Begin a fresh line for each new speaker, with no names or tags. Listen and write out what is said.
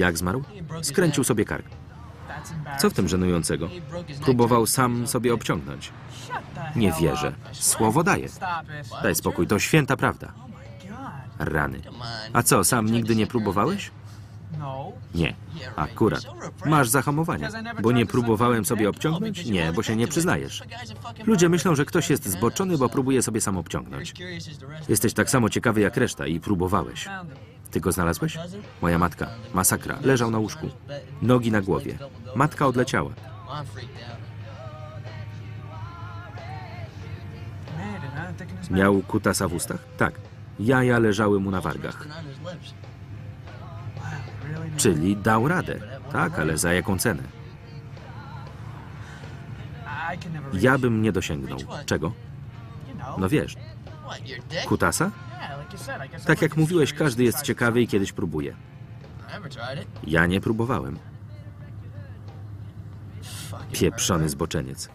Jak zmarł? Skręcił sobie kark. Co w tym żenującego? Próbował sam sobie obciągnąć. Nie wierzę. Słowo daję. Daj spokój, to święta prawda. Rany. A co, sam nigdy nie próbowałeś? Nie. Akurat. Masz zahamowanie. Bo nie próbowałem sobie obciągnąć? Nie, bo się nie przyznajesz. Ludzie myślą, że ktoś jest zboczony, bo próbuje sobie sam obciągnąć. Jesteś tak samo ciekawy jak reszta i próbowałeś. Ty go znalazłeś? Moja matka. Masakra. Leżał na łóżku. Nogi na głowie. Matka odleciała. Miał kutasa w ustach? Tak. Jaja leżały mu na wargach. Czyli dał radę. Tak, ale za jaką cenę? Ja bym nie dosięgnął. Czego? No wiesz, kutasa? Tak jak mówiłeś, każdy jest ciekawy i kiedyś próbuje. Ja nie próbowałem. Pieprzony zboczeniec.